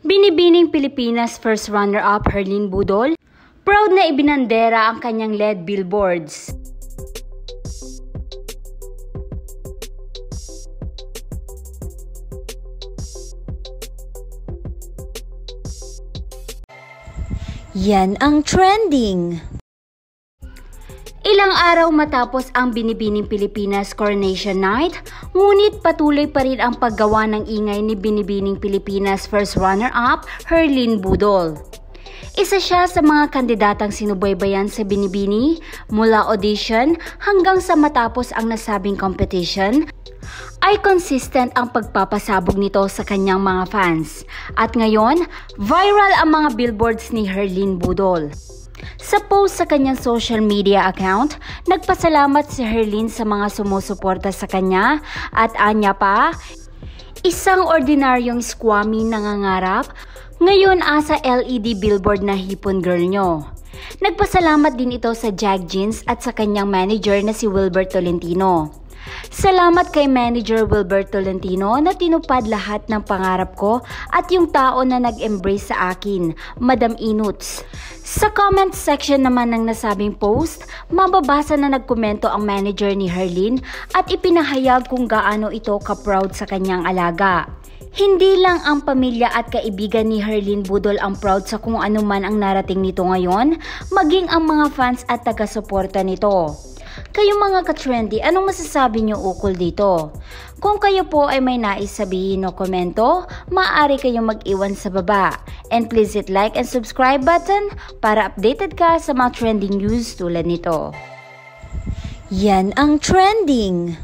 Binibining Pilipinas first runner-up Herlin Budol, proud na ibinandera ang kanyang LED billboards. Yan ang trending! Ilang araw matapos ang Binibining Pilipinas Coronation Night, ngunit patuloy pa rin ang paggawa ng ingay ni Binibining Pilipinas first runner-up, Herlin Budol. Isa siya sa mga kandidatang sinubaybayan sa Binibini mula audition hanggang sa matapos ang nasabing competition ay consistent ang pagpapasabog nito sa kanyang mga fans. At ngayon, viral ang mga billboards ni Herlin Budol. Sa post sa kanyang social media account, nagpasalamat si Herlin sa mga sumusuporta sa kanya at anya pa, isang ordinaryong squammy nangangarap, ngayon asa LED billboard na hipon girl nyo. Nagpasalamat din ito sa Jag Jeans at sa kanyang manager na si Wilbert Tolentino. Salamat kay Manager Wilbert Tolentino na tinupad lahat ng pangarap ko at yung tao na nag-embrace sa akin, Madam Inuts. Sa comment section naman ng nasabing post, mababasa na nagkomento ang manager ni Herlin at ipinahayag kung gaano ito ka-proud sa kanyang alaga. Hindi lang ang pamilya at kaibigan ni Herlin Budol ang proud sa kung ano man ang narating nito ngayon, maging ang mga fans at taga-suporta nito. Kayo mga ka-trendy, anong masasabi nyo ukol dito? Kung kayo po ay may nais sabihin o komento, maaari kayong mag-iwan sa baba. And please hit like and subscribe button para updated ka sa mga trending news tulad nito. Yan ang trending!